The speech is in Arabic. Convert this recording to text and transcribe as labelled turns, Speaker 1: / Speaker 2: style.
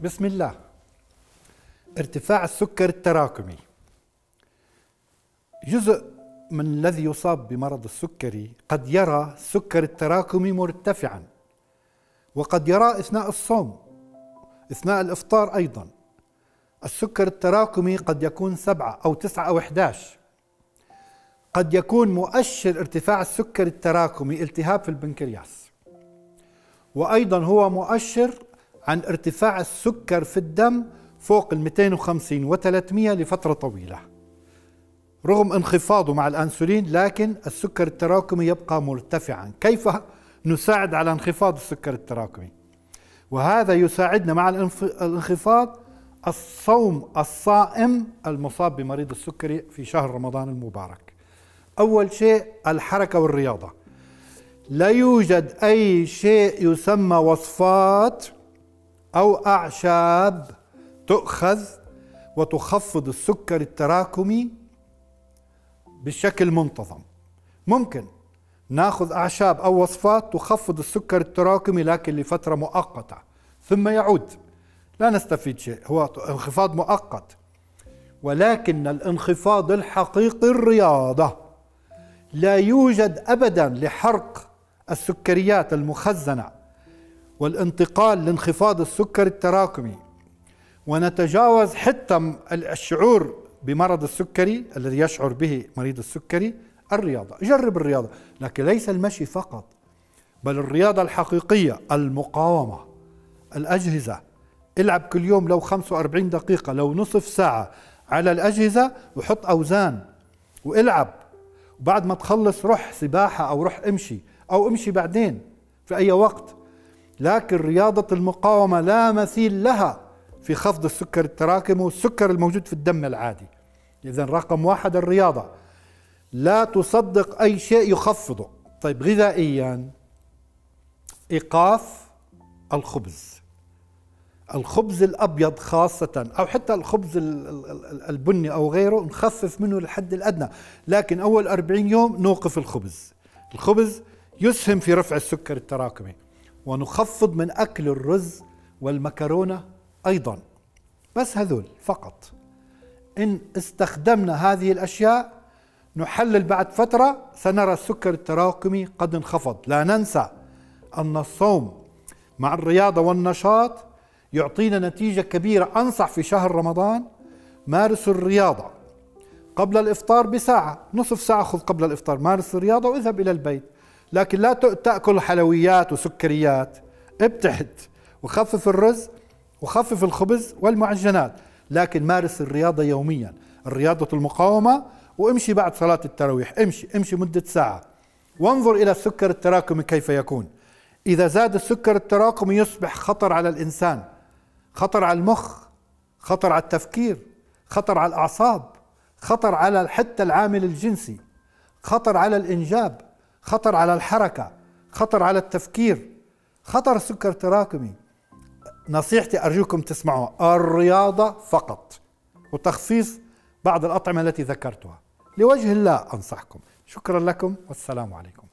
Speaker 1: بسم الله. ارتفاع السكر التراكمي. جزء من الذي يصاب بمرض السكري قد يرى السكر التراكمي مرتفعا وقد يراه إثناء الصوم إثناء الإفطار أيضا. السكر التراكمي قد يكون سبعة أو تسعة أو 11 قد يكون مؤشر ارتفاع السكر التراكمي التهاب في البنكرياس. وأيضا هو مؤشر عن ارتفاع السكر في الدم فوق ال 250 و 300 لفترة طويلة. رغم انخفاضه مع الأنسولين لكن السكر التراكمي يبقى مرتفعا. كيف نساعد على انخفاض السكر التراكمي؟ وهذا يساعدنا مع الانخفاض الصوم الصائم المصاب بمريض السكري في شهر رمضان المبارك. أول شيء الحركة والرياضة. لا يوجد أي شيء يسمى وصفات أو أعشاب تؤخذ وتخفض السكر التراكمي بشكل منتظم. ممكن ناخذ أعشاب أو وصفات تخفض السكر التراكمي لكن لفترة مؤقتة ثم يعود. لا نستفيد شيء هو انخفاض مؤقت. ولكن الانخفاض الحقيقي الرياضة. لا يوجد أبدا لحرق السكريات المخزنة والانتقال لانخفاض السكر التراكمي. ونتجاوز حتى الشعور بمرض السكري الذي يشعر به مريض السكري الرياضة. جرب الرياضة لكن ليس المشي فقط بل الرياضة الحقيقية المقاومة الأجهزة. العب كل يوم لو 45 دقيقة لو نصف ساعة على الأجهزة وحط أوزان والعب. وبعد ما تخلص روح سباحة أو روح امشي. أو امشي بعدين في أي وقت. لكن رياضة المقاومة لا مثيل لها في خفض السكر التراكمي والسكر الموجود في الدم العادي. إذا رقم واحد الرياضة. لا تصدق أي شيء يخفضه. طيب غذائيا إيقاف الخبز. الخبز الأبيض خاصة أو حتى الخبز البني أو غيره نخفف منه للحد الأدنى. لكن أول 40 يوم نوقف الخبز. الخبز يسهم في رفع السكر التراكمي. ونخفض من أكل الرز والمكرونة أيضا. بس هذول فقط. إن استخدمنا هذه الأشياء نحلل بعد فترة سنرى السكر التراكمي قد انخفض. لا ننسى أن الصوم مع الرياضة والنشاط يعطينا نتيجة كبيرة أنصح في شهر رمضان. مارسوا الرياضة قبل الإفطار بساعة نصف ساعة خذ قبل الإفطار. مارس الرياضة واذهب إلى البيت. لكن لا تأكل حلويات وسكريات. ابتعد وخفف الرز وخفف الخبز والمعجنات لكن مارس الرياضة يوميا. الرياضة المقاومة وامشي بعد صلاة التراويح. امشي امشي مدة ساعة. وانظر إلى السكر التراكمي كيف يكون. إذا زاد السكر التراكمي يصبح خطر على الإنسان خطر على المخ خطر على التفكير خطر على الأعصاب خطر على حتى العامل الجنسي خطر على الإنجاب. خطر على الحركة خطر على التفكير خطر السكر التراكمي نصيحتي أرجوكم تسمعوا الرياضة فقط وتخصيص بعض الأطعمة التي ذكرتها. لوجه الله أنصحكم. شكرا لكم والسلام عليكم.